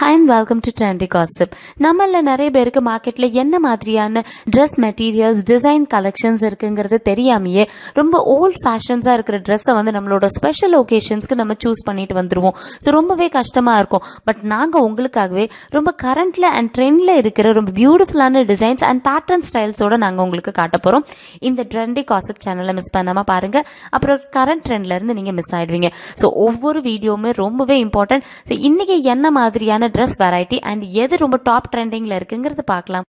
Hi and welcome to trendy gossip நம்மள நிறைய பேருக்கு மார்க்கெட்டில் என்ன மாதிரியான ட்ரெஸ் மெட்டீரியல்ஸ் டிசைன் கலெக்ஷன்ஸ் இருக்குங்கிறது தெரியாமையே ரொம்ப ஓல்ட் ஃபேஷன்ஸாக இருக்கிற ட்ரெஸ்ஸை வந்து நம்மளோட ஸ்பெஷல் ஒகேஷன்ஸ்க்கு நம்ம சூஸ் பண்ணிட்டு வந்துடுவோம் ஸோ ரொம்பவே கஷ்டமாக இருக்கும். பட் நாங்கள் உங்களுக்காகவே ரொம்ப கரண்ட்டில் அண்ட் ட்ரெண்டில் இருக்கிற ரொம்ப பியூட்டிஃபுல்லான டிசைன்ஸ் அண்ட் பேட்டர்ன் ஸ்டைல்ஸோட நாங்கள் உங்களுக்கு காட்ட போகிறோம் இந்த ட்ரெண்டி காசிப் சேனலை மிஸ் பண்ணாமல் பாருங்கள் அப்புறம் கரண்ட் ட்ரெண்ட்லேருந்து நீங்கள் மிஸ் ஆயிடுவீங்க. ஸோ ஒவ்வொரு வீடியோவுமே ரொம்பவே இம்பார்ட்டன்ட் ஸோ இன்றைக்கி என்ன மாதிரியான ட்ரெஸ் வெரைட்டி அண்ட் எது ரொம்ப டாப் ட்ரெண்டிங்கில் இருக்குங்கிறது பார்க்கலாம்.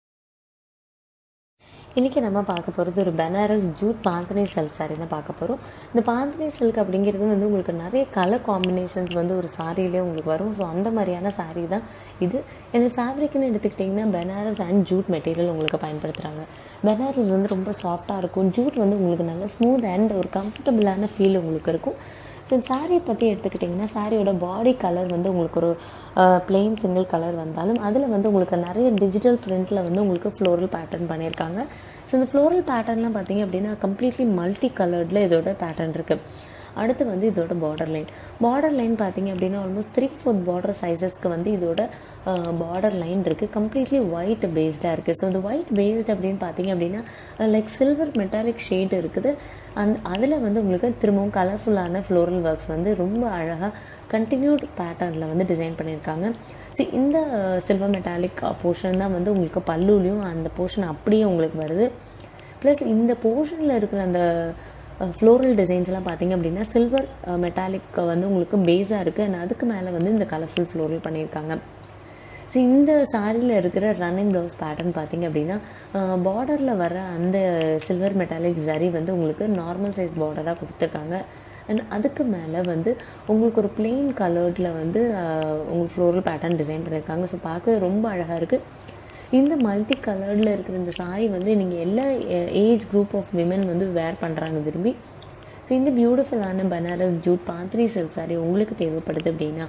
இன்றைக்கி நம்ம பார்க்க போகிறது ஒரு Banaras jute bandhani silk saree தான் பார்க்க போகிறோம் இந்த பாந்தனி சில்க் அப்படிங்கிறது வந்து உங்களுக்கு நிறைய கலர் காம்பினேஷன்ஸ் வந்து ஒரு சாரியிலே உங்களுக்கு வரும். ஸோ அந்த மாதிரியான சாரீ தான் இது. இந்த ஃபேப்ரிக்னு எடுத்துக்கிட்டிங்கன்னா பனாரஸ் அண்ட் ஜூட் மெட்டீரியல் உங்களுக்கு பயன்படுத்துகிறாங்க பனாரஸ் வந்து ரொம்ப சாஃப்டாக இருக்கும். ஜூட் வந்து உங்களுக்கு நல்ல ஸ்மூத் அண்ட் ஒரு கம்ஃபர்டபுளான ஃபீல் உங்களுக்கு இருக்கும். ஸோ சாரியை பற்றி எடுத்துக்கிட்டிங்கன்னா சாரியோட பாடி கலர் வந்து உங்களுக்கு ஒரு பிளெயின் சிங்கிள் கலர் வந்தாலும் அதில் வந்து உங்களுக்கு நிறைய டிஜிட்டல் ப்ரிண்ட்டில் வந்து உங்களுக்கு ஃப்ளோரல் பேட்டர்ன் பண்ணியிருக்காங்க. ஸோ இந்த ஃப்ளோரல் பேட்டர்ன்லாம் பார்த்தீங்க அப்படின்னா கம்ப்ளீட்லி மல்டி கலர்டில் இதோட பேட்டர்ன் இருக்குது அடுத்து வந்து இதோட பார்டர் லைன் பார்டர் லைன் பார்த்தீங்க அப்படின்னா ஆல்மோஸ்ட் த்ரீ ஃபோர்த் பார்டர் சைஸஸ்க்கு வந்து இதோட பார்டர் லைன் இருக்குது கம்ப்ளீட்லி ஒயிட் பேஸ்டாக இருக்குது ஸோ இந்த ஒயிட் பேஸ்ட் அப்படின்னு பார்த்தீங்க அப்படின்னா லைக் சில்வர் மெட்டாலிக் ஷேட் இருக்குது. அந் அதில் வந்து உங்களுக்கு திரும்பவும் கலர்ஃபுல்லான ஃப்ளோரல் ஒர்க்ஸ் வந்து ரொம்ப அழகாக கண்டினியூட் பேட்டர்னில் வந்து டிசைன் பண்ணியிருக்காங்க. ஸோ இந்த சில்வர் மெட்டாலிக் போர்ஷன் தான் வந்து உங்களுக்கு பல்லுலையும் அந்த போர்ஷன் அப்படியே உங்களுக்கு வருது. ப்ளஸ் இந்த போர்ஷனில் இருக்கிற அந்த ஃப்ளோரல் டிசைன்ஸ்லாம் பார்த்தீங்க அப்படின்னா சில்வர் மெட்டாலிக் வந்து உங்களுக்கு பேஸாக இருக்குது அண்ட் அதுக்கு மேலே வந்து இந்த கலர்ஃபுல் ஃப்ளோரல் பண்ணியிருக்காங்க. ஸோ இந்த சாரியில் இருக்கிற ரன்னிங் ப்ளவுஸ் பேட்டர்ன் பார்த்தீங்க அப்படின்னா பார்டரில் வர அந்த சில்வர் மெட்டாலிக் ஜரி வந்து உங்களுக்கு நார்மல் சைஸ் பார்டராக கொடுத்துருக்காங்க. அண்ட் அதுக்கு மேலே வந்து உங்களுக்கு ஒரு பிளெயின் கலர்டில் வந்து உங்களுக்கு ஃப்ளோரல் பேட்டர்ன் டிசைன் பண்ணியிருக்காங்க. ஸோ பார்க்க ரொம்ப அழகாக இருக்குது இந்த மல்டி கலர்டில் இருக்கிற இந்த சாரீ வந்து நீங்கள் எல்லா ஏஜ் குரூப் ஆஃப் விமன் வந்து வேர் பண்ணுறாங்க விரும்பி. ஸோ இந்த பியூட்டிஃபுல்லான பனாரஸ் ஜூட் பாத்ரி சில்க் சாரீ உங்களுக்கு தேவைப்படுது அப்படின்னா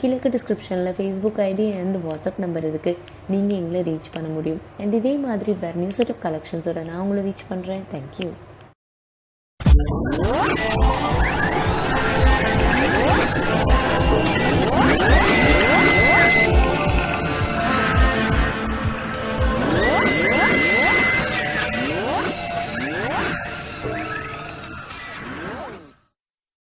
கிழக்கு டிஸ்கிரிப்ஷனில் Facebook ID and WhatsApp number இருக்குது நீங்கள் எங்களை ரீச் பண்ண முடியும். அண்ட் இதே மாதிரி வேறு நியூஸ் ஆஃப் கலெக்ஷன்ஸோட நான் உங்களை ரீச் பண்ணுறேன் தேங்க்யூ